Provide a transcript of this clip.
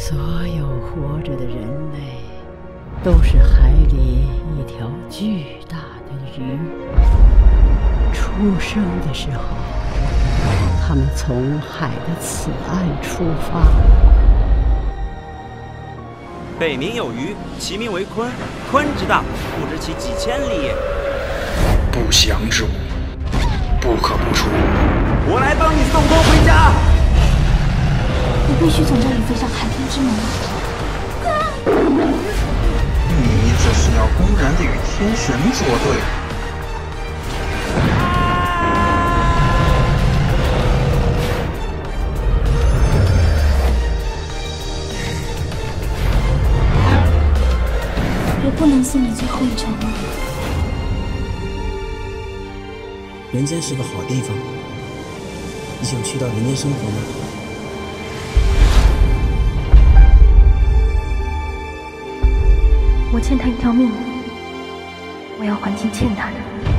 所有活着的人类，都是海里一条巨大的鱼。出生的时候，他们从海的此岸出发。北冥有鱼，其名为鲲。鲲之大，不知其几千里也。不祥之物，不可不出。我来帮你。必须从这里飞上海天之门。你这是要公然的与天神作对。我不能送你最后一程吗？人间是个好地方，你想去到人间生活吗？我欠他一条命，我要还清欠他的。